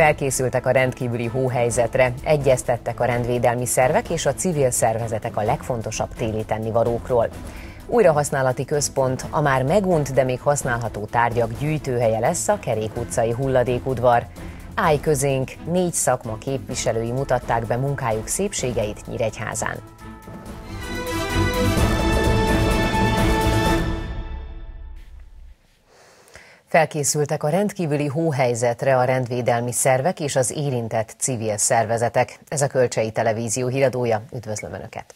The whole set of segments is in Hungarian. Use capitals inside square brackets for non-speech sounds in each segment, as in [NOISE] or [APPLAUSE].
Felkészültek a rendkívüli hóhelyzetre, egyeztettek a rendvédelmi szervek és a civil szervezetek a legfontosabb téli tennivalókról. Újrahasználati központ a már megunt, de még használható tárgyak gyűjtőhelye lesz a Kerék utcai hulladékudvar. Állj közénk, négy szakma képviselői mutatták be munkájuk szépségeit Nyíregyházán. Felkészültek a rendkívüli hóhelyzetre a rendvédelmi szervek és az érintett civil szervezetek. Ez a Kölcsei Televízió híradója. Üdvözlöm Önöket!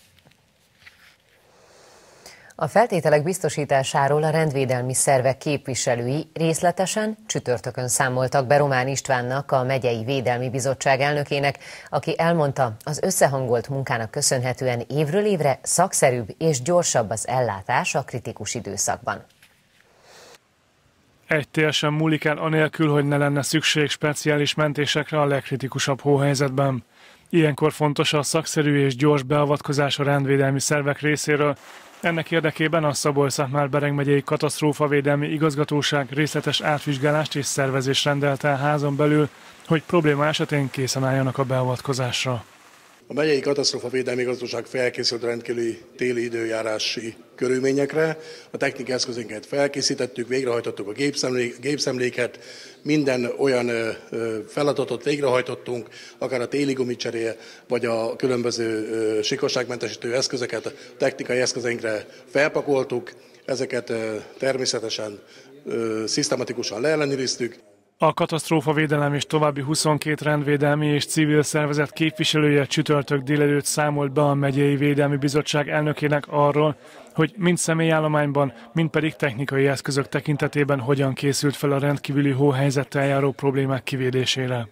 A feltételek biztosításáról a rendvédelmi szervek képviselői részletesen csütörtökön számoltak be Román Istvánnak, a megyei védelmi bizottság elnökének, aki elmondta, az összehangolt munkának köszönhetően évről évre szakszerűbb és gyorsabb az ellátás a kritikus időszakban. Egy tél sem múlik el anélkül, hogy ne lenne szükség speciális mentésekre a legkritikusabb hóhelyzetben. Ilyenkor fontos a szakszerű és gyors beavatkozás a rendvédelmi szervek részéről. Ennek érdekében a szabolcs már Bereng megyei katasztrófavédelmi igazgatóság részletes átvizsgálást és szervezés rendelte házon belül, hogy probléma esetén készen álljanak a beavatkozásra. A megyei katasztrófavédelmi igazgatóság felkészült a rendkívüli téli időjárási körülményekre. A technikai eszközénket felkészítettük, végrehajtottuk a gépszemléket, minden olyan feladatot végrehajtottunk, akár a téli gumicseréje, vagy a különböző sikosságmentesítő eszközöket a technikai eszközeinkre felpakoltuk, ezeket természetesen szisztematikusan leellenőriztük, a katasztrófavédelem és további 22 rendvédelmi és civil szervezet képviselője csütörtök délelőtt számolt be a megyei védelmi bizottság elnökének arról, hogy mind személyállományban, mind pedig technikai eszközök tekintetében hogyan készült fel a rendkívüli hóhelyzettel járó problémák kivédésére.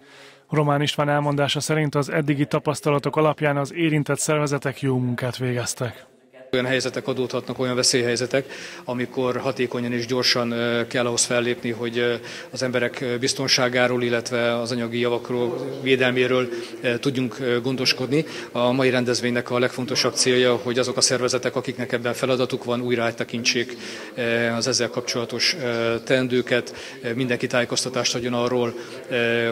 Román István elmondása szerint az eddigi tapasztalatok alapján az érintett szervezetek jó munkát végeztek. Olyan helyzetek adódhatnak, olyan veszélyhelyzetek, amikor hatékonyan és gyorsan kell ahhoz fellépni, hogy az emberek biztonságáról, illetve az anyagi javakról, védelméről tudjunk gondoskodni. A mai rendezvénynek a legfontosabb célja, hogy azok a szervezetek, akiknek ebben feladatuk van, újra áttekintsék az ezzel kapcsolatos teendőket, mindenki tájékoztatást adjon arról,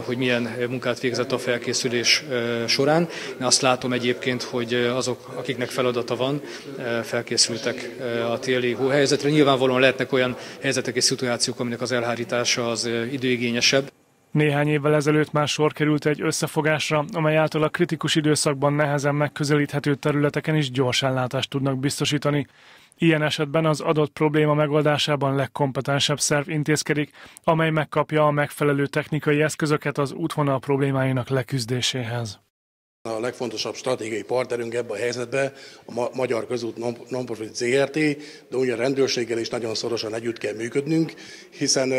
hogy milyen munkát végzett a felkészülés során. Én azt látom egyébként, hogy azok, akiknek feladata van, felkészültek a téli hóhelyzetre. Nyilvánvalóan lehetnek olyan helyzetek és szituációk, aminek az elhárítása az időigényesebb. Néhány évvel ezelőtt már sor került egy összefogásra, amely által a kritikus időszakban nehezen megközelíthető területeken is gyors ellátást tudnak biztosítani. Ilyen esetben az adott probléma megoldásában legkompetensebb szerv intézkedik, amely megkapja a megfelelő technikai eszközöket az útvonal problémáinak leküzdéséhez. A legfontosabb stratégiai partnerünk ebben a helyzetben a Magyar Közút Nonprofit ZRT, de úgy a rendőrséggel is nagyon szorosan együtt kell működnünk, hiszen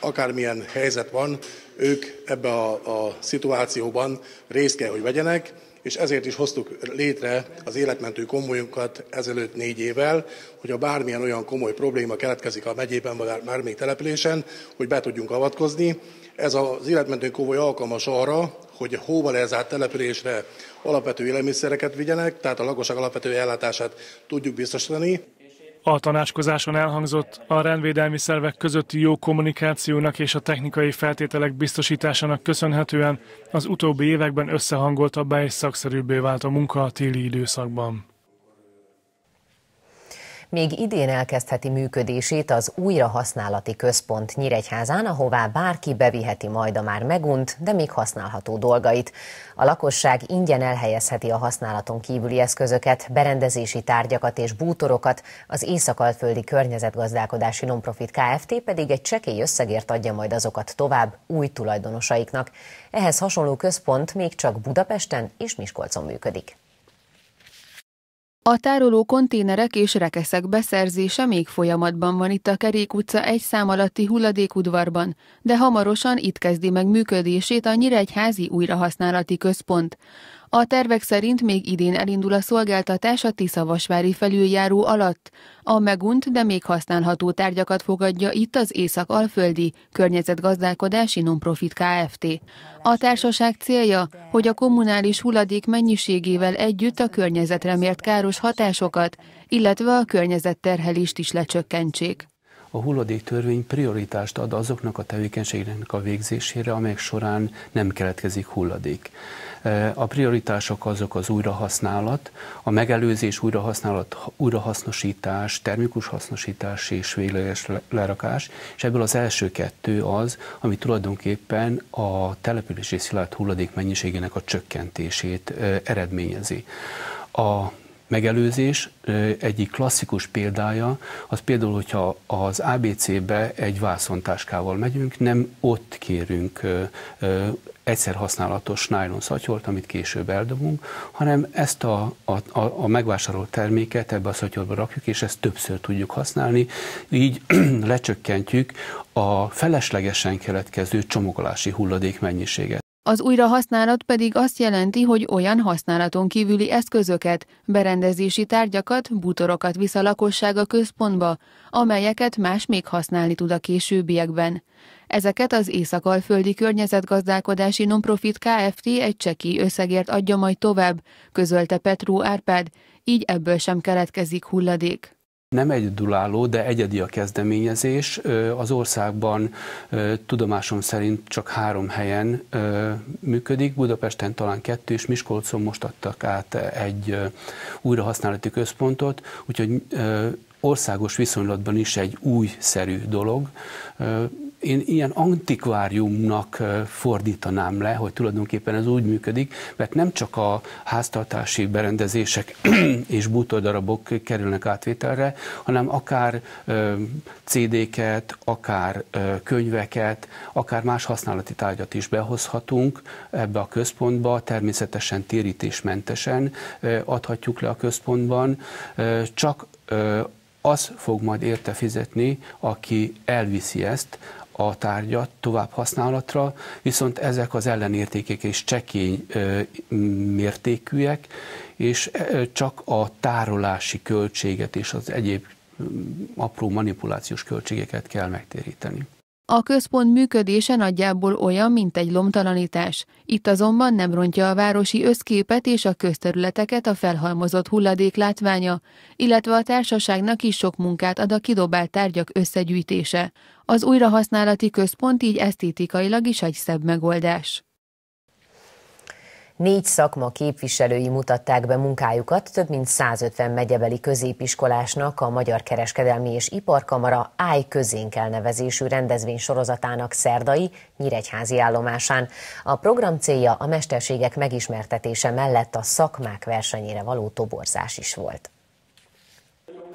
akármilyen helyzet van, ők ebbe a, a szituációban részt kell, hogy vegyenek, és ezért is hoztuk létre az életmentő komolyunkat ezelőtt négy évvel, hogy a bármilyen olyan komoly probléma keletkezik a megyében, vagy még településen, hogy be tudjunk avatkozni. Ez az életmentő komoly alkalmas arra, hogy a hóval lezárt településre alapvető élelmiszereket vigyenek, tehát a lakosság alapvető ellátását tudjuk biztosítani. A tanácskozáson elhangzott, a rendvédelmi szervek közötti jó kommunikációnak és a technikai feltételek biztosításának köszönhetően az utóbbi években összehangoltabbá és szakszerűbbé vált a munka a téli időszakban. Még idén elkezdheti működését az újrahasználati központ Nyíregyházán, ahová bárki beviheti majd a már megunt, de még használható dolgait. A lakosság ingyen elhelyezheti a használaton kívüli eszközöket, berendezési tárgyakat és bútorokat, az Észak-Alföldi Környezetgazdálkodási Nonprofit Kft. pedig egy csekély összegért adja majd azokat tovább új tulajdonosaiknak. Ehhez hasonló központ még csak Budapesten és Miskolcon működik. A tároló konténerek és rekeszek beszerzése még folyamatban van itt a Kerék utca egy szám alatti hulladékudvarban, de hamarosan itt kezdi meg működését a Nyíregyházi újrahasználati központ. A tervek szerint még idén elindul a szolgáltatás a Tiszavasvári felüljáró alatt. A megunt, de még használható tárgyakat fogadja itt az Észak-Alföldi Környezetgazdálkodási Nonprofit Kft. A társaság célja, hogy a kommunális hulladék mennyiségével együtt a környezetre mért káros hatásokat, illetve a környezetterhelést is lecsökkentsék. A hulladék törvény prioritást ad azoknak a tevékenységeknek a végzésére, amelyek során nem keletkezik hulladék. A prioritások azok az újrahasználat, a megelőzés, újrahasználat, újrahasznosítás, termikus hasznosítás és végleges lerakás, és ebből az első kettő az, ami tulajdonképpen a települési szilárd hulladék mennyiségének a csökkentését eredményezi. A megelőzés egyik klasszikus példája, az például, hogyha az ABC-be egy vászontáskával megyünk, nem ott kérünk egyszer használatos nylon szatyolt, amit később eldobunk, hanem ezt a, a, a, megvásárolt terméket ebbe a szatyorba rakjuk, és ezt többször tudjuk használni, így [CLEARS THROAT] lecsökkentjük a feleslegesen keletkező csomagolási hulladék mennyiséget. Az újrahasználat pedig azt jelenti, hogy olyan használaton kívüli eszközöket, berendezési tárgyakat, bútorokat visz a lakosság a központba, amelyeket más még használni tud a későbbiekben. Ezeket az Észak-Alföldi Környezetgazdálkodási Nonprofit Kft. egy cseki összegért adja majd tovább, közölte Petró Árpád, így ebből sem keletkezik hulladék. Nem egyedülálló, de egyedi a kezdeményezés. Az országban tudomásom szerint csak három helyen működik, Budapesten talán kettő, és Miskolcon most adtak át egy újrahasználati központot, úgyhogy országos viszonylatban is egy újszerű dolog én ilyen antikváriumnak fordítanám le, hogy tulajdonképpen ez úgy működik, mert nem csak a háztartási berendezések [CLEARS THROAT] és bútordarabok kerülnek átvételre, hanem akár CD-ket, akár könyveket, akár más használati tárgyat is behozhatunk ebbe a központba, természetesen térítésmentesen adhatjuk le a központban, csak az fog majd érte fizetni, aki elviszi ezt, a tárgyat tovább használatra, viszont ezek az ellenértékek is csekény mértékűek, és csak a tárolási költséget és az egyéb apró manipulációs költségeket kell megtéríteni. A központ működése nagyjából olyan, mint egy lomtalanítás. Itt azonban nem rontja a városi összképet és a közterületeket a felhalmozott hulladék látványa, illetve a társaságnak is sok munkát ad a kidobált tárgyak összegyűjtése. Az újrahasználati központ így esztétikailag is egy szebb megoldás. Négy szakma képviselői mutatták be munkájukat több mint 150 megyebeli középiskolásnak a Magyar Kereskedelmi és Iparkamara Áj közénk elnevezésű rendezvény sorozatának szerdai Nyíregyházi állomásán. A program célja a mesterségek megismertetése mellett a szakmák versenyére való toborzás is volt.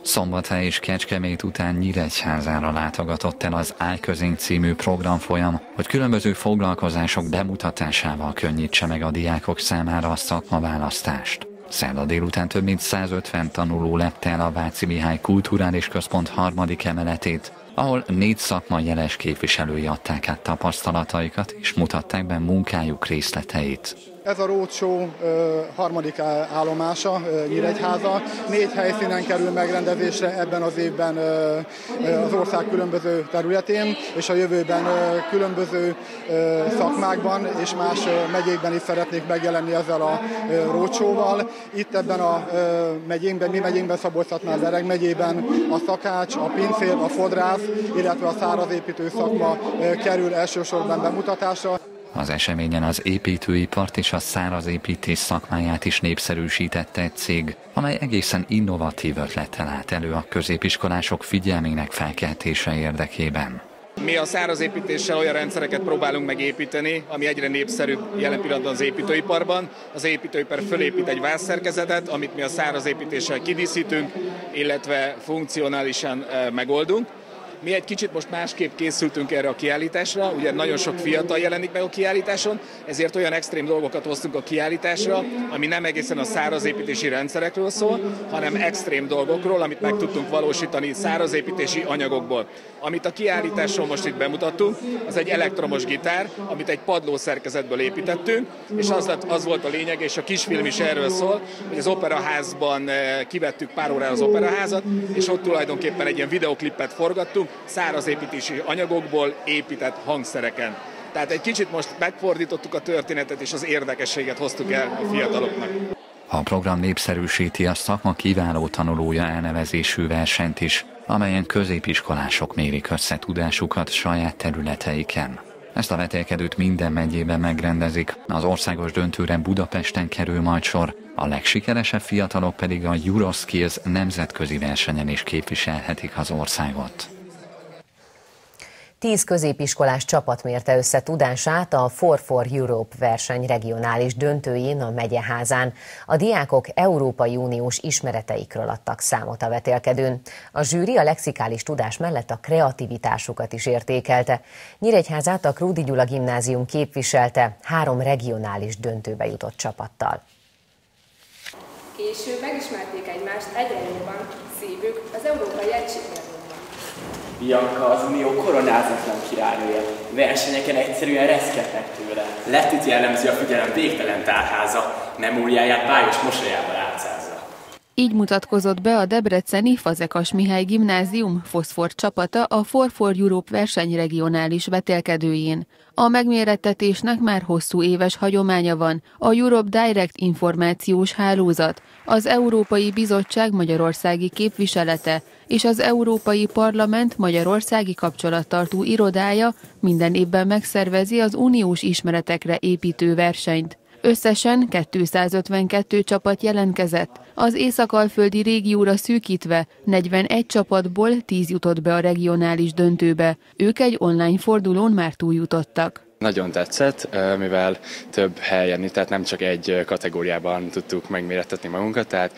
Szombathely és Kecskemét után Nyíregyházára látogatott el az Álközénk című programfolyam, hogy különböző foglalkozások bemutatásával könnyítse meg a diákok számára a szakmaválasztást. Szerda délután több mint 150 tanuló lett el a Váci Mihály Kulturális Központ harmadik emeletét, ahol négy szakma jeles képviselői adták át tapasztalataikat és mutatták be munkájuk részleteit. Ez a roadshow harmadik állomása, Nyíregyháza. Négy helyszínen kerül megrendezésre ebben az évben az ország különböző területén, és a jövőben különböző szakmákban és más megyékben is szeretnék megjelenni ezzel a roadshow-val. Itt ebben a megyénkben, mi megyénkben szabolcs Bereg megyében a szakács, a pincér, a fodrász, illetve a szárazépítő szakma kerül elsősorban bemutatásra. Az eseményen az építőipart és a szárazépítés szakmáját is népszerűsítette egy cég, amely egészen innovatív ötlettel állt elő a középiskolások figyelmének felkeltése érdekében. Mi a szárazépítéssel olyan rendszereket próbálunk megépíteni, ami egyre népszerűbb jelen pillanatban az építőiparban. Az építőipar fölépít egy vászszerkezetet, amit mi a szárazépítéssel kidíszítünk, illetve funkcionálisan eh, megoldunk. Mi egy kicsit most másképp készültünk erre a kiállításra, ugye nagyon sok fiatal jelenik meg a kiállításon, ezért olyan extrém dolgokat hoztunk a kiállításra, ami nem egészen a szárazépítési rendszerekről szól, hanem extrém dolgokról, amit meg tudtunk valósítani szárazépítési anyagokból. Amit a kiállításon most itt bemutattunk, az egy elektromos gitár, amit egy padló szerkezetből építettünk, és az, lett, az volt a lényeg, és a kisfilm is erről szól, hogy az operaházban eh, kivettük pár órára az operaházat, és ott tulajdonképpen egy ilyen videoklipet forgattunk, száraz építési anyagokból épített hangszereken. Tehát egy kicsit most megfordítottuk a történetet, és az érdekességet hoztuk el a fiataloknak. A program népszerűsíti a szakma kiváló tanulója elnevezésű versenyt is, amelyen középiskolások mérik össze tudásukat saját területeiken. Ezt a vetélkedőt minden megyében megrendezik, az országos döntőre Budapesten kerül majd sor, a legsikeresebb fiatalok pedig a Euroskills nemzetközi versenyen is képviselhetik az országot. Tíz középiskolás csapat mérte össze tudását a For for Europe verseny regionális döntőjén a megyeházán. A diákok Európai Uniós ismereteikről adtak számot a vetélkedőn. A zsűri a lexikális tudás mellett a kreativitásukat is értékelte. Nyíregyházát a Krúdi Gyula gimnázium képviselte három regionális döntőbe jutott csapattal. Később megismerték egymást egyre jobban szívük az Európai Egységnél Bianca az unió koronázatlan királynője. Versenyeken egyszerűen reszketnek tőle. Lettit jellemzi a figyelem végtelen tárháza, memóriáját bájos mosolyával. Így mutatkozott be a Debreceni Fazekas Mihály Gimnázium Foszfor csapata a For for Europe verseny regionális vetélkedőjén. A megmérettetésnek már hosszú éves hagyománya van. A Europe Direct információs hálózat, az Európai Bizottság Magyarországi képviselete és az Európai Parlament Magyarországi kapcsolattartó irodája minden évben megszervezi az uniós ismeretekre építő versenyt. Összesen 252 csapat jelentkezett, az észak-alföldi régióra szűkítve 41 csapatból 10 jutott be a regionális döntőbe. Ők egy online fordulón már túljutottak. Nagyon tetszett, mivel több helyen, tehát nem csak egy kategóriában tudtuk megmérettetni magunkat, tehát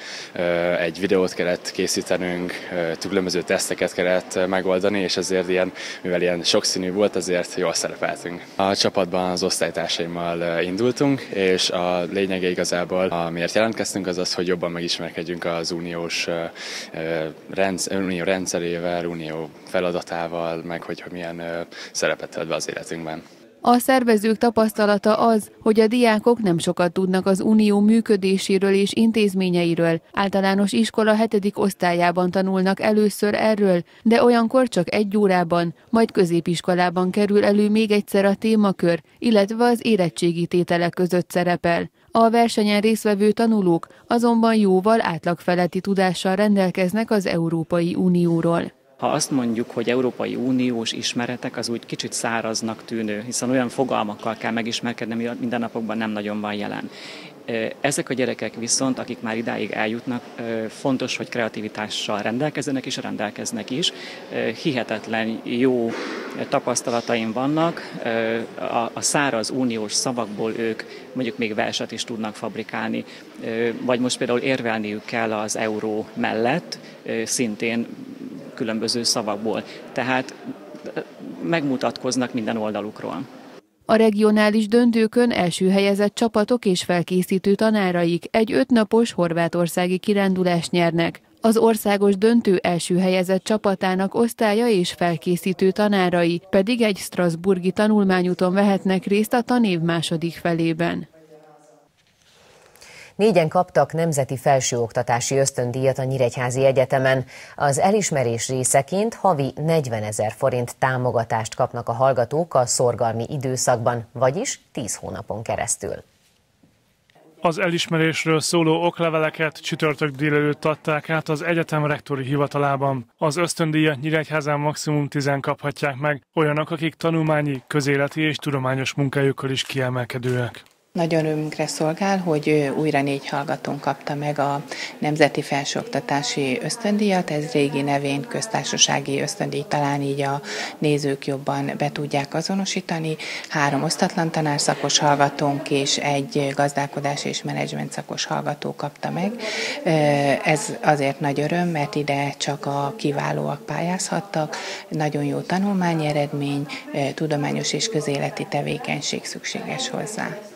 egy videót kellett készítenünk, különböző teszteket kellett megoldani, és ezért ilyen, mivel ilyen sokszínű volt, azért jól szerepeltünk. A csapatban az osztálytársaimmal indultunk, és a lényege igazából, amiért jelentkeztünk, az az, hogy jobban megismerkedjünk az uniós rendszer, unió rendszerével, unió feladatával, meg hogy milyen szerepet tölt be az életünkben. A szervezők tapasztalata az, hogy a diákok nem sokat tudnak az unió működéséről és intézményeiről. Általános iskola hetedik osztályában tanulnak először erről, de olyankor csak egy órában, majd középiskolában kerül elő még egyszer a témakör, illetve az érettségi tételek között szerepel. A versenyen résztvevő tanulók azonban jóval átlagfeletti tudással rendelkeznek az Európai Unióról. Ha azt mondjuk, hogy Európai Uniós ismeretek, az úgy kicsit száraznak tűnő, hiszen olyan fogalmakkal kell megismerkedni, ami mindennapokban nem nagyon van jelen. Ezek a gyerekek viszont, akik már idáig eljutnak, fontos, hogy kreativitással rendelkezzenek, és rendelkeznek is. Hihetetlen jó tapasztalataim vannak. A száraz uniós szavakból ők mondjuk még verset is tudnak fabrikálni, vagy most például érvelniük kell az euró mellett, szintén különböző szavakból. Tehát megmutatkoznak minden oldalukról. A regionális döntőkön első helyezett csapatok és felkészítő tanáraik egy ötnapos horvátországi kirándulást nyernek. Az országos döntő első helyezett csapatának osztálya és felkészítő tanárai pedig egy Strasburgi tanulmányúton vehetnek részt a tanév második felében. Négyen kaptak nemzeti felsőoktatási ösztöndíjat a Nyíregyházi Egyetemen. Az elismerés részeként havi 40 ezer forint támogatást kapnak a hallgatók a szorgalmi időszakban, vagyis 10 hónapon keresztül. Az elismerésről szóló okleveleket csütörtök délelőtt adták át az egyetem rektori hivatalában. Az ösztöndíjat Nyíregyházán maximum 10 kaphatják meg, olyanok, akik tanulmányi, közéleti és tudományos munkájukkal is kiemelkedőek. Nagy örömünkre szolgál, hogy újra négy hallgatón kapta meg a Nemzeti Felsőoktatási Ösztöndíjat, ez régi nevén köztársasági ösztöndíj, talán így a nézők jobban be tudják azonosítani. Három osztatlan tanárszakos hallgatónk és egy gazdálkodás és menedzsment szakos hallgató kapta meg. Ez azért nagy öröm, mert ide csak a kiválóak pályázhattak, nagyon jó tanulmányi eredmény, tudományos és közéleti tevékenység szükséges hozzá.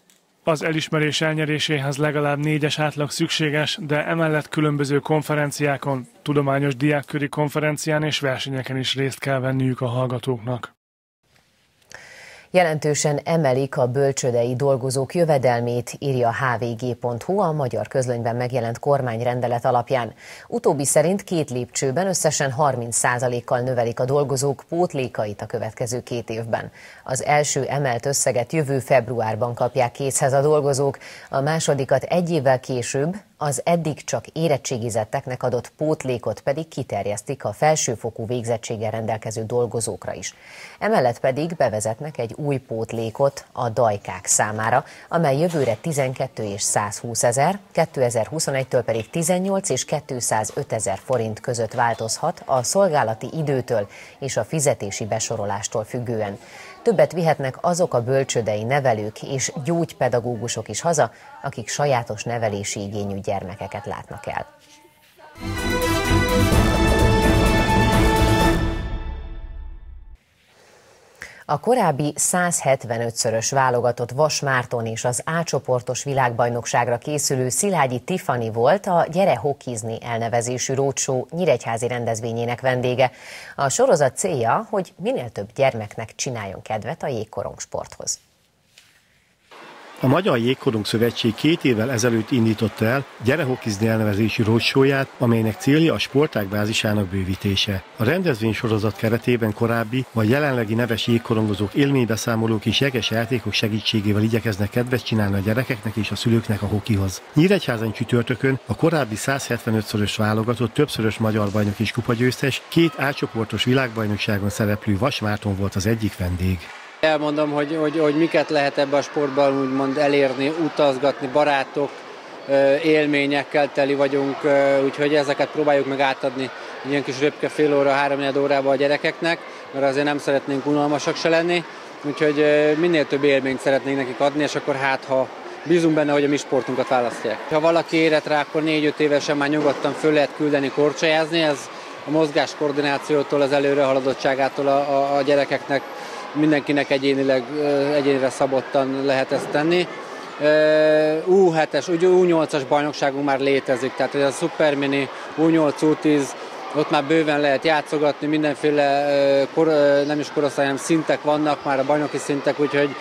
Az elismerés elnyeréséhez legalább négyes átlag szükséges, de emellett különböző konferenciákon, tudományos diákköri konferencián és versenyeken is részt kell venniük a hallgatóknak. Jelentősen emelik a bölcsödei dolgozók jövedelmét, írja hvg.hu a magyar közlönyben megjelent kormányrendelet alapján. Utóbbi szerint két lépcsőben összesen 30%-kal növelik a dolgozók pótlékait a következő két évben. Az első emelt összeget jövő februárban kapják készhez a dolgozók, a másodikat egy évvel később, az eddig csak érettségizetteknek adott pótlékot pedig kiterjesztik a felsőfokú végzettséggel rendelkező dolgozókra is. Emellett pedig bevezetnek egy új pótlékot a dajkák számára, amely jövőre 12 és 120 ezer, 2021-től pedig 18 és 205 ezer forint között változhat a szolgálati időtől és a fizetési besorolástól függően. Többet vihetnek azok a bölcsödei nevelők és gyógypedagógusok is haza, akik sajátos nevelési igényű gyermekeket látnak el. A korábbi 175-szörös válogatott Vas Márton és az A csoportos világbajnokságra készülő Szilágyi Tiffany volt a Gyere Hokizni elnevezésű rócsó nyíregyházi rendezvényének vendége. A sorozat célja, hogy minél több gyermeknek csináljon kedvet a jégkorong sporthoz. A Magyar Jégkorong Szövetség két évvel ezelőtt indította el Gyere Hokizni elnevezésű amelynek célja a sportág bázisának bővítése. A rendezvény sorozat keretében korábbi vagy jelenlegi neves jégkorongozók élménybeszámolók és jeges játékok segítségével igyekeznek kedvet csinálni a gyerekeknek és a szülőknek a hokihoz. Nyíregyházan csütörtökön a korábbi 175-szörös válogatott többszörös magyar bajnok és kupagyőztes, két átcsoportos világbajnokságon szereplő Vas Márton volt az egyik vendég. Elmondom, hogy, hogy, hogy miket lehet ebbe a sportban úgymond elérni, utazgatni, barátok, élményekkel teli vagyunk, úgyhogy ezeket próbáljuk meg átadni ilyen kis röpke fél óra, három órába a gyerekeknek, mert azért nem szeretnénk unalmasak se lenni, úgyhogy minél több élményt szeretnénk nekik adni, és akkor hát, ha bízunk benne, hogy a mi sportunkat választják. Ha valaki éret rá, akkor négy-öt évesen már nyugodtan föl lehet küldeni korcsajázni, ez a mozgás koordinációtól, az előrehaladottságától a, a, a gyerekeknek mindenkinek egyénileg, egyénire szabottan lehet ezt tenni. U7-es, ugye U8-as bajnokságunk már létezik, tehát ez a Super Mini, U8, U10, ott már bőven lehet játszogatni, mindenféle kor, nem is korosztály, hanem szintek vannak, már a bajnoki szintek, úgyhogy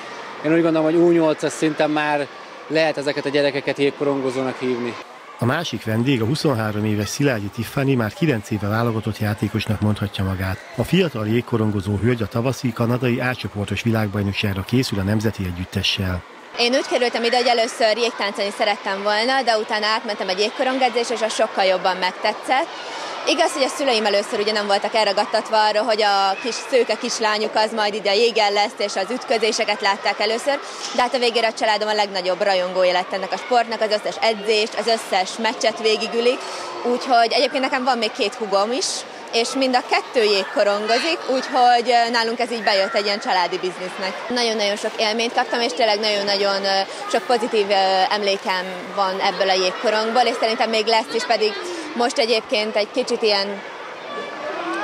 én úgy gondolom, hogy U8-as szinten már lehet ezeket a gyerekeket jégkorongozónak hívni. A másik vendég, a 23 éves Szilágyi Tiffany már 9 éve válogatott játékosnak mondhatja magát. A fiatal jégkorongozó hölgy a tavaszi kanadai átcsoportos világbajnokságra készül a nemzeti együttessel. Én úgy kerültem ide, hogy először jégtáncolni szerettem volna, de utána átmentem egy jégkorongedzésre, és az sokkal jobban megtetszett. Igaz, hogy a szüleim először ugye nem voltak elragadtatva arra, hogy a kis szőke kislányuk az majd ide a jégen lesz, és az ütközéseket látták először, de hát a végére a családom a legnagyobb rajongója lett ennek a sportnak, az összes edzést, az összes meccset végigülik, úgyhogy egyébként nekem van még két hugom is, és mind a kettő jégkorongozik, úgyhogy nálunk ez így bejött egy ilyen családi biznisznek. Nagyon-nagyon sok élményt kaptam, és tényleg nagyon-nagyon sok pozitív emlékem van ebből a jégkorongból, és szerintem még lesz is, pedig most egyébként egy kicsit ilyen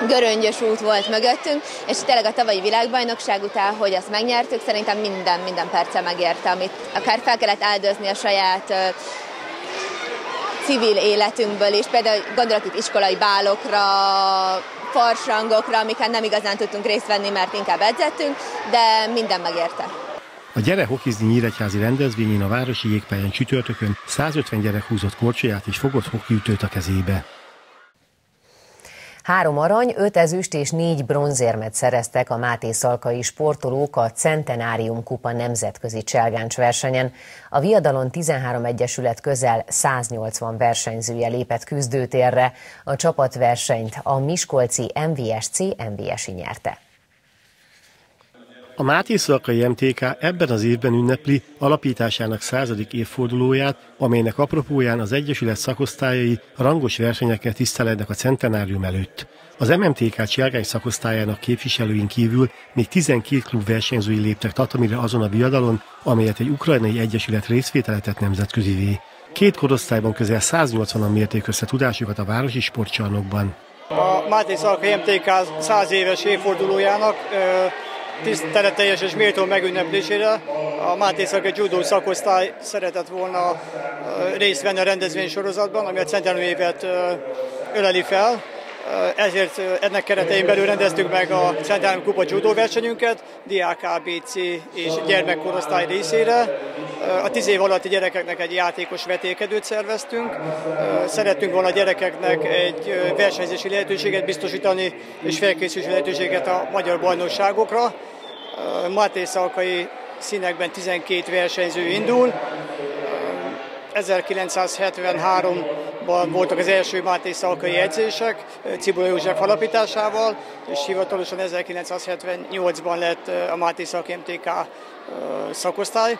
göröngyös út volt mögöttünk, és tényleg a tavalyi világbajnokság után, hogy azt megnyertük, szerintem minden, minden perce megérte, amit akár fel kellett áldozni a saját civil életünkből is, például gondolok itt iskolai bálokra, farsangokra, amiket nem igazán tudtunk részt venni, mert inkább edzettünk, de minden megérte. A Gyere Hokizni Nyíregyházi rendezvényén a Városi Jégpályán csütörtökön 150 gyerek húzott korcsolyát és fogott hokiütőt a kezébe. Három arany, öt ezüst és négy bronzérmet szereztek a Máté Szalkai sportolók a Centenárium Kupa nemzetközi cselgáncs versenyen. A Viadalon 13 egyesület közel 180 versenyzője lépett küzdőtérre. A csapatversenyt a Miskolci MVSC MVSI nyerte. A Máté Szalkai MTK ebben az évben ünnepli alapításának századik évfordulóját, amelynek apropóján az Egyesület szakosztályai rangos versenyeket tisztelednek a centenárium előtt. Az MMTK cselgány szakosztályának képviselőin kívül még 12 klub versenyzői léptek Tatamire azon a viadalon, amelyet egy ukrajnai egyesület részvételetett nemzetközivé. Két korosztályban közel 180-an mérték össze tudásukat a városi sportcsarnokban. A Máté Szalkai MTK 100 éves évfordulójának tiszteleteljes és méltó megünneplésére a Máté Szakai Judo szakosztály szeretett volna részt venni a rendezvény sorozatban, ami a centenő évet öleli fel. ezért ennek keretein belül rendeztük meg a Állam Kupa judó versenyünket, diák és gyermekkorosztály részére. A tíz év alatti gyerekeknek egy játékos vetékedőt szerveztünk. Szerettünk volna a gyerekeknek egy versenyzési lehetőséget biztosítani és felkészülési lehetőséget a magyar bajnokságokra. Máté Szalkai színekben 12 versenyző indul. 1973-ban voltak az első Máté Szalkai edzések Cibola József alapításával, és hivatalosan 1978-ban lett a Máté Szalkai MTK szakosztály,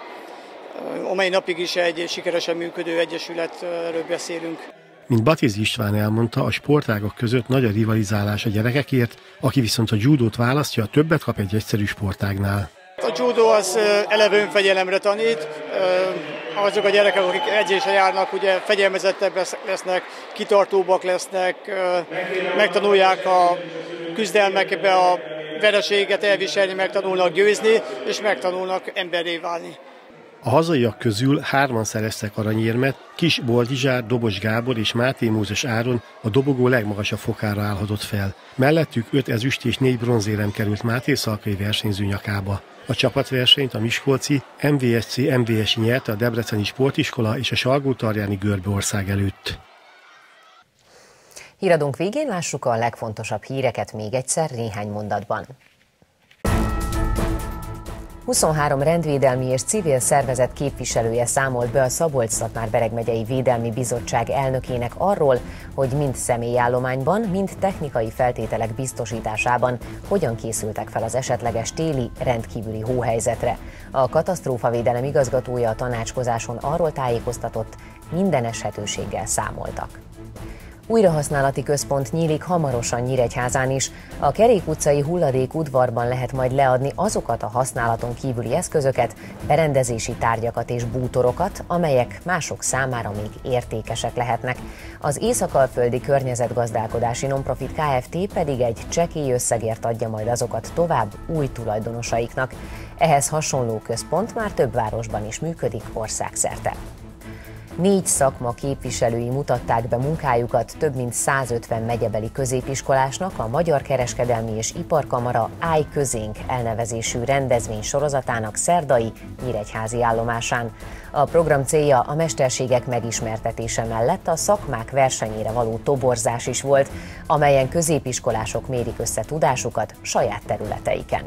amely napig is egy sikeresen működő egyesületről beszélünk. Mint Batiz István elmondta, a sportágok között nagy a rivalizálás a gyerekekért, aki viszont a judót választja, többet kap egy egyszerű sportágnál. A judó az eleve önfegyelemre tanít, azok a gyerekek, akik edzésre járnak, ugye fegyelmezettebb lesznek, kitartóbbak lesznek, megtanulják a küzdelmekbe a vereséget elviselni, megtanulnak győzni, és megtanulnak emberré válni. A hazaiak közül hárman szereztek aranyérmet, Kis Boldizsár, Dobos Gábor és Máté Mózes Áron a dobogó legmagasabb fokára állhatott fel. Mellettük öt ezüst és négy bronzérem került Máté Szalkai versenyző nyakába. A csapatversenyt a Miskolci MVSC MVS nyerte a Debreceni Sportiskola és a Salgótarjáni Görbeország előtt. Híradunk végén lássuk a legfontosabb híreket még egyszer néhány mondatban. 23 rendvédelmi és civil szervezet képviselője számolt be a Szabolcs-Szatmár-Bereg megyei Védelmi Bizottság elnökének arról, hogy mind személyállományban, mind technikai feltételek biztosításában hogyan készültek fel az esetleges téli rendkívüli hóhelyzetre. A katasztrófavédelem igazgatója a tanácskozáson arról tájékoztatott, minden eshetőséggel számoltak. Újrahasználati központ nyílik hamarosan Nyíregyházán is. A Kerék utcai hulladék udvarban lehet majd leadni azokat a használaton kívüli eszközöket, berendezési tárgyakat és bútorokat, amelyek mások számára még értékesek lehetnek. Az Észak-Alföldi Környezetgazdálkodási Nonprofit Kft. pedig egy csekély összegért adja majd azokat tovább új tulajdonosaiknak. Ehhez hasonló központ már több városban is működik országszerte. Négy szakma képviselői mutatták be munkájukat több mint 150 megyebeli középiskolásnak a Magyar Kereskedelmi és Iparkamara Áj Közénk elnevezésű rendezvény sorozatának szerdai Nyíregyházi állomásán. A program célja a mesterségek megismertetése mellett a szakmák versenyére való toborzás is volt, amelyen középiskolások mérik össze tudásukat saját területeiken.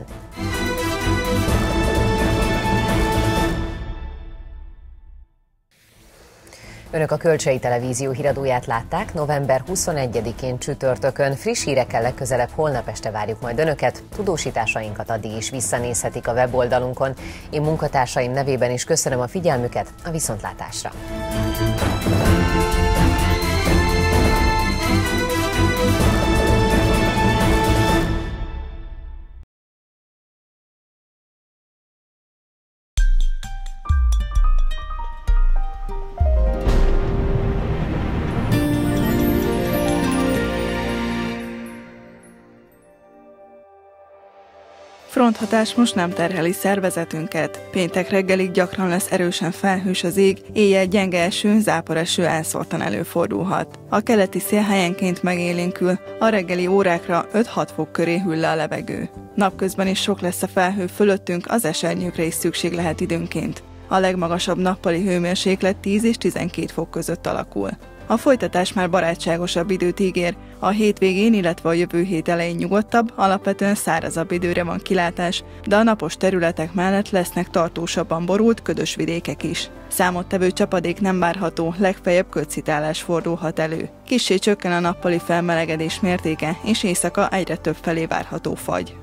Önök a Kölcsei Televízió híradóját látták november 21-én csütörtökön. Friss hírekkel legközelebb holnap este várjuk majd Önöket. Tudósításainkat addig is visszanézhetik a weboldalunkon. Én munkatársaim nevében is köszönöm a figyelmüket a viszontlátásra. Fronthatás most nem terheli szervezetünket. Péntek reggelig gyakran lesz erősen felhős az ég, éjjel gyenge eső, záporeső elszórtan előfordulhat. A keleti szél helyenként megélénkül, a reggeli órákra 5-6 fok köré hűl le a levegő. Napközben is sok lesz a felhő fölöttünk, az esernyőkre is szükség lehet időnként. A legmagasabb nappali hőmérséklet 10 és 12 fok között alakul. A folytatás már barátságosabb időt ígér, a hétvégén, illetve a jövő hét elején nyugodtabb, alapvetően szárazabb időre van kilátás, de a napos területek mellett lesznek tartósabban borult, ködös vidékek is. Számottevő csapadék nem várható, legfeljebb ködszitálás fordulhat elő. Kissé csökken a nappali felmelegedés mértéke, és éjszaka egyre több felé várható fagy.